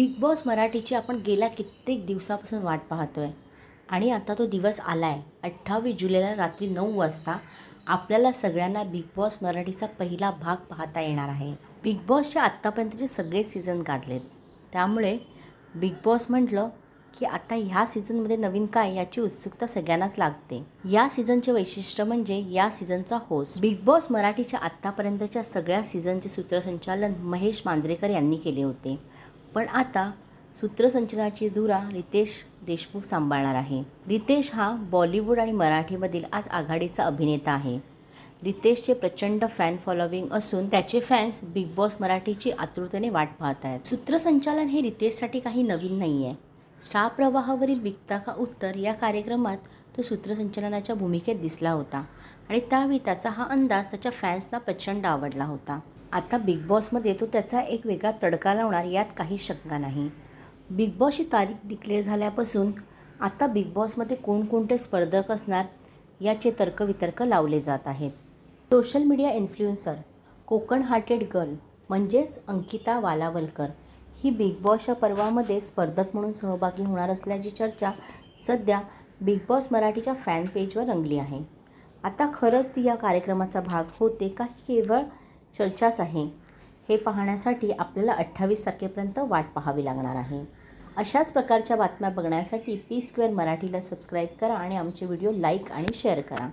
Big boss मराठीची आपण गेल्या कित्येक दिवसापासून वाट पाहतोय. आणि आता तो दिवस आला आहे अठ्ठावीस जुलैला रात्री नऊ वाजता आपल्याला सगळ्यांना बिग बॉस मराठीचा पहिला भाग पाहता येणार आहे. बिग बॉसचे आत्तापर्यंतचे सगळे सीझन गाजलेत. त्यामुळे बिग बॉस म्हटलं की आता ह्या सीझनमध्ये नवीन काय याची उत्सुकता सगळ्यांनाच लागते. या सीझनचे वैशिष्ट्य म्हणजे या सीझनचा होस्ट बिग बॉस मराठीच्या आत्तापर्यंतच्या सगळ्या सीझनचे सूत्रसंचालन महेश मांजरेकर यांनी केले होते. पण आता सूत्रसंचलनाची धुरा रितेश देशमुख सांभाळणार आहे. रितेश हा बॉलिवूड आणि मराठीमधील आज आघाडीचा अभिनेता आहे. रितेशचे प्रचंड फॅन फॉलोविंग असून त्याचे फॅन्स बिग बॉस मराठीची आतुरतेने वाट पाहत आहेत. सूत्रसंचालन हे रितेशसाठी काही नवीन नाही आहे स्टार प्रवाहावरील विकता का उत्तर या कार्यक्रमात तो सूत्रसंचालनाच्या भूमिकेत दिसला होता आणि त्यावेळी त्याचा हा अंदाज त्याच्या फॅन्सना प्रचंड आवडला होता. आता बिग बॉसमध्ये तो त्याचा एक वेगळा तडका लावणार यात काही शंका नाही. बिग बॉसची तारीख डिक्लेअर झाल्यापासून आता बिग बॉसमध्ये कोणकोणते स्पर्धक असणार याचे तर्कवितर्क लावले जात आहेत. Social media influencer Konkan hearted girl म्हणजेच अंकिता वालावलकर ही बिग बॉसच्या पर्वामध्ये स्पर्धक म्हणून सहभागी होणार असल्याची चर्चा सध्या बिग बॉस मराठीच्या फॅन पेजवर रंगली आहे. आता खरंच ती या कार्यक्रमाचा भाग होते का केवळ चर्चाच आहे. हे पाहण्यासाठी आपल्याला अठ्ठावीस तारखेपर्यंत वाट पाहावी लागणार आहे. अशाच प्रकारच्या बातम्या बघण्यासाठी पी स्क्वेअर मराठीला सबस्क्राईब करा आणि आमचे व्हिडिओ लाईक आणि शेअर करा.